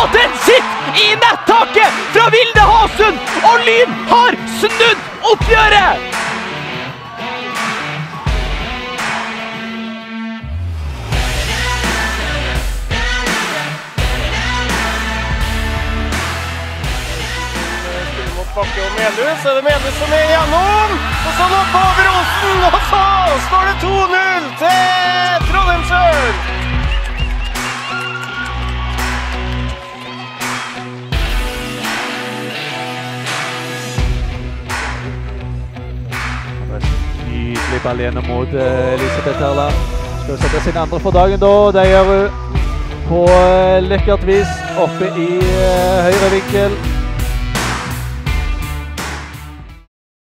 Og den sitter i nettaket fra Vilde Hasund! Og Lyn har snudd oppgjøret! Bakke og Melhus, er det Melhus som er igjennom? Og så nå på Nydelig ball gjennom mot eh, Elisabeth Herla. Skal hun sette sin andre for dagen da. Det gjør hun på eh, lekkert vis oppe i eh, høyre vinkel.